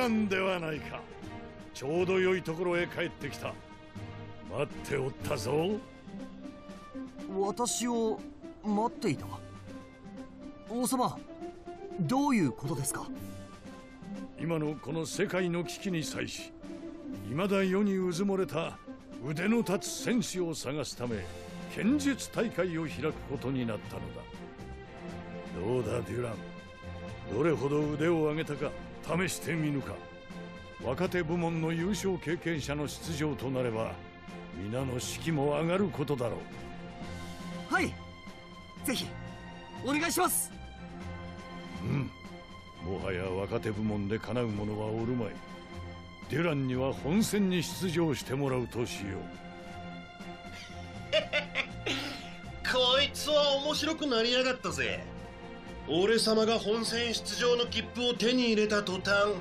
ュランではないか。ちょうど良いところへ帰ってきた。待っておったぞ。私を待っていた？王様どういうことですか？今のこの世界の危機に際し未だ世にうずもれた腕の立つ戦士を探すため剣術大会を開くことになったのだ。どうだデュラン？どれほど腕を上げたか試してみぬか。若手部門の優勝経験者の出場となれば皆の士気も上がることだろう。はい。ぜひお願いします。うん。もはや若手部門でかなう者はおるまい。デュランには本戦に出場してもらうとしよう。こいつは面白くなりやがったぜ俺様が本戦出場の切符を手に入れた途端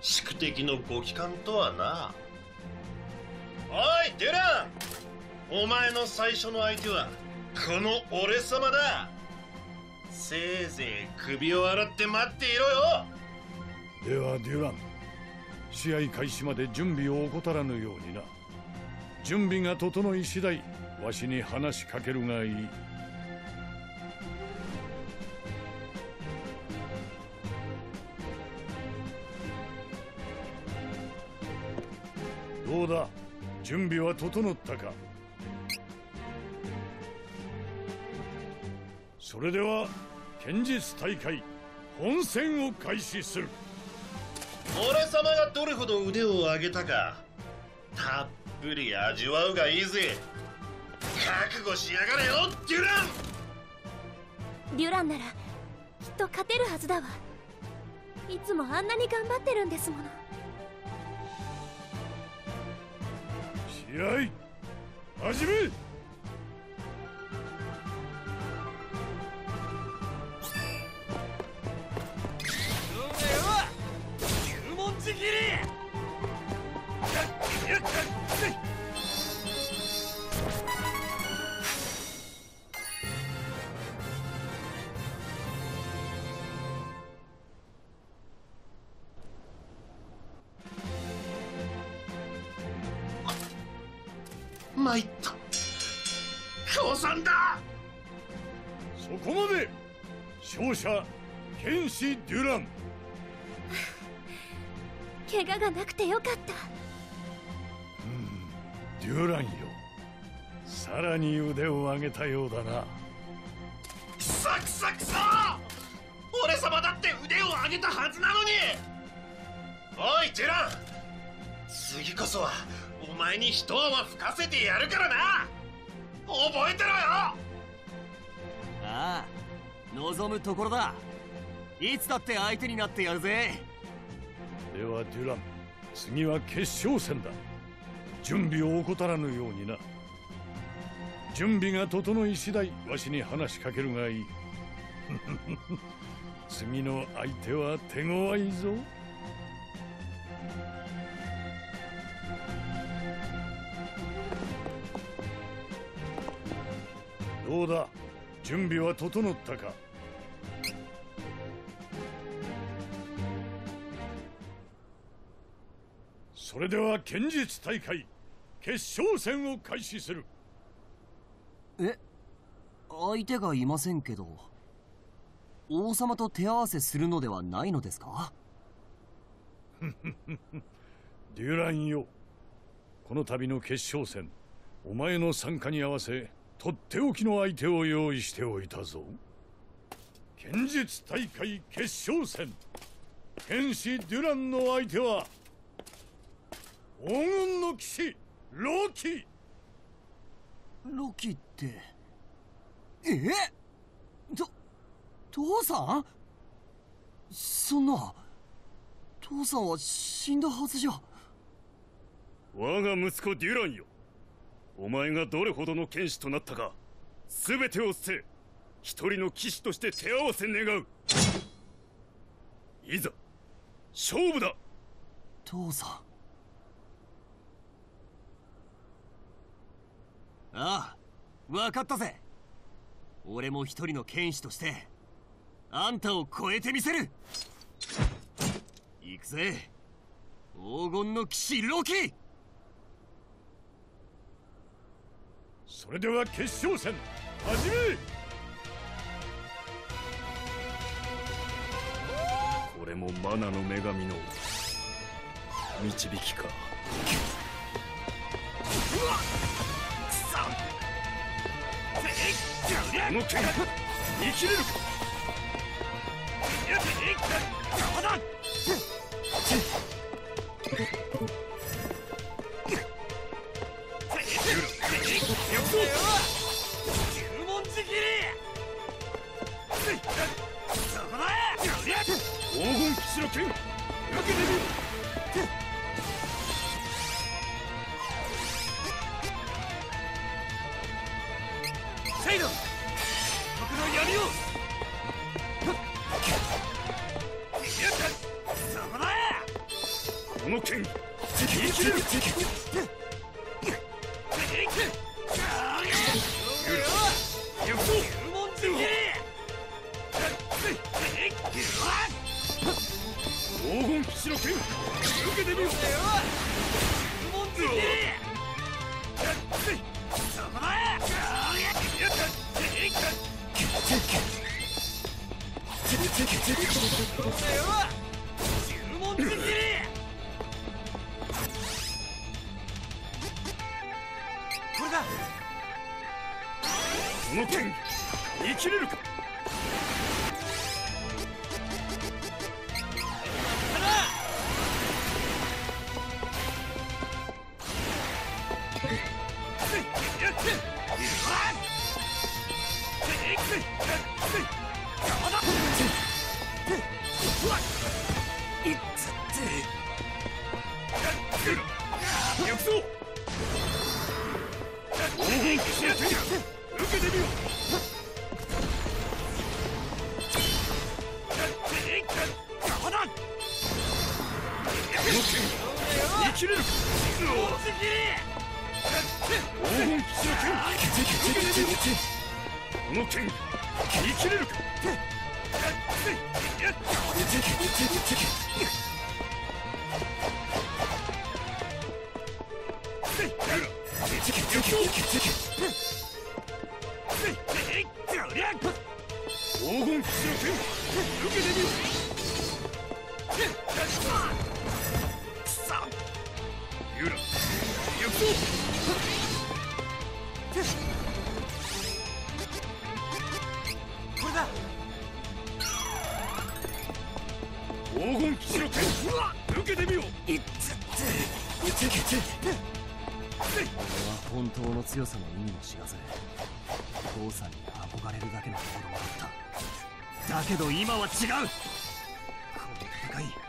宿敵のご帰還とはな。おいデュラン！お前の最初の相手はこの俺様だ。せいぜい首を洗って待っていろよ。ではデュラン。試合開始まで準備を怠らぬようにな。準備が整い次第わしに話しかけるがいい。どうだ？準備は整ったか？それでは剣術大会本戦を開始する。俺様がどれほど腕を上げたかたっぷり味わうがいいぜ。覚悟しやがれよデュラン！デュランならきっと勝てるはずだわ。いつもあんなに頑張ってるんですもの試合始め参った。降参だ。そこまで勝者剣士デュラン。怪我がなくてよかった。うんデュランよ。さらに腕を上げたようだな。俺様だって腕を上げたはずなのに。おいデュラン。次こそはお前に一泡吹かせてやるからな。覚えてろよ。ああ望むところだ。いつだって相手になってやるぜ。ではデュラン次は決勝戦だ。準備を怠らぬようにな。準備が整い次第わしに話しかけるがいい。次の相手は手強いぞどうだ？準備は整ったか？それでは剣術大会決勝戦を開始する。え？相手がいませんけど王様と手合わせするのではないのですか？デュランよ。この度の決勝戦お前の参加に合わせとっておきの相手を用意しておいたぞ。剣術大会決勝戦。剣士デュランの相手は黄金の騎士ロキ。ロキってえ？と父さん？そんな父さんは死んだはずじゃ。我が息子デュランよお前がどれほどの剣士となったか全てを捨て一人の騎士として手合わせ願う。いざ勝負だ。父さん。ああ分かったぜ。俺も一人の剣士としてあんたを超えてみせる。行くぜ。黄金の騎士ロキ。それでは決勝戦始め！これもマナの女神の導きか。うわっくそこの剣生きれるか。十この剣。生きる黄金騎士の剣。受けてみろ十の剣生きれるか？切れるか黄金騎士の剣受けてみろこの剣生きれるか騎士の剣受けてみろ本当の強さの意味も知らず父さんに憧れるだけの子供だっただけど今は違うこの戦い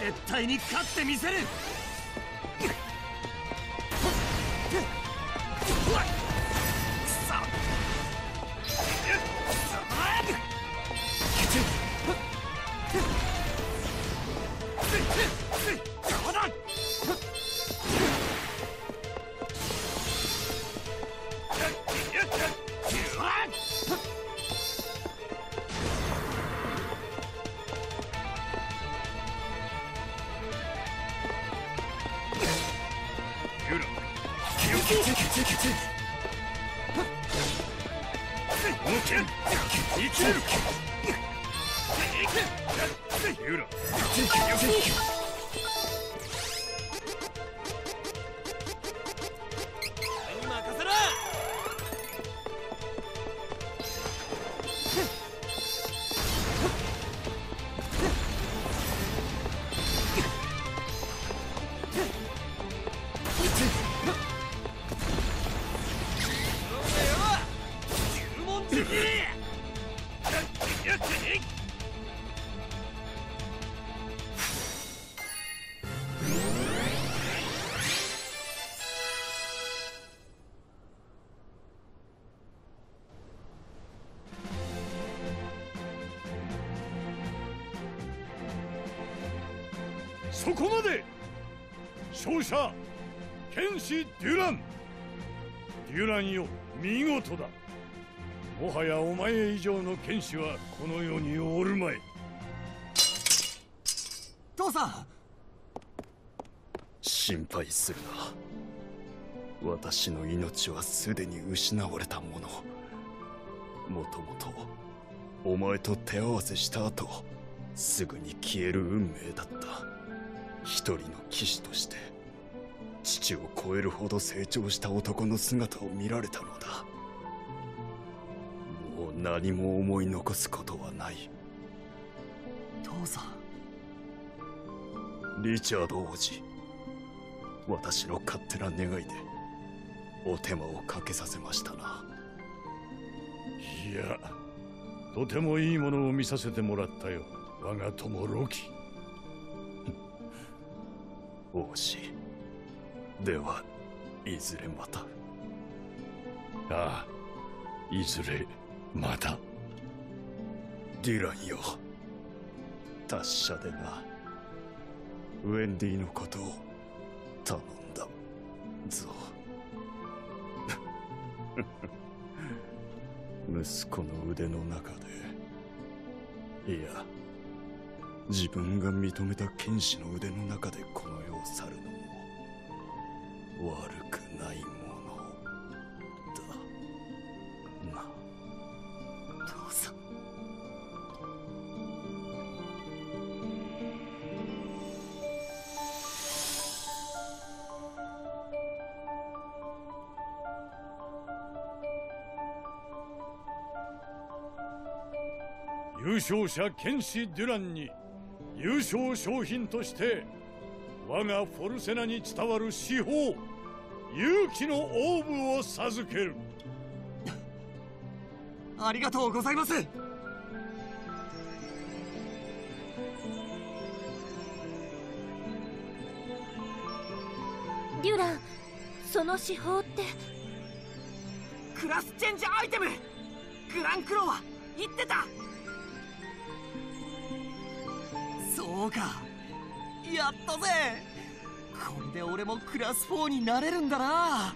絶対に勝ってみせる。くぞこの剣生きる勝者剣士デュラン。デュランよ見事だ。もはやお前以上の剣士はこの世におるまい。父さん。心配するな。私の命はすでに失われたもの。もともとお前と手合わせした後すぐに消える運命だった。一人の騎士として父を超えるほど成長した男の姿を見られたのだ。もう何も思い残すことはない。父さん。リチャード王子私の勝手な願いでお手間をかけさせましたな。いやとてもいいものを見させてもらったよ。我が友ロキ。王子ではいずれまた。ああいずれまた。デュランよ達者でな。ウェンディのことを頼んだぞ。息子の腕の中で。いや自分が認めた剣士の腕の中でこの世を去るのも。悪くないものだ。な父さん優勝者剣士デュランに優勝賞品として我がフォルセナに伝わる至宝。勇気のオーブを授ける。ありがとうございます。デュランその手法って。クラスチェンジアイテム。グランクローは言ってた。そうか。やったぜこれで俺もクラス4になれるんだな。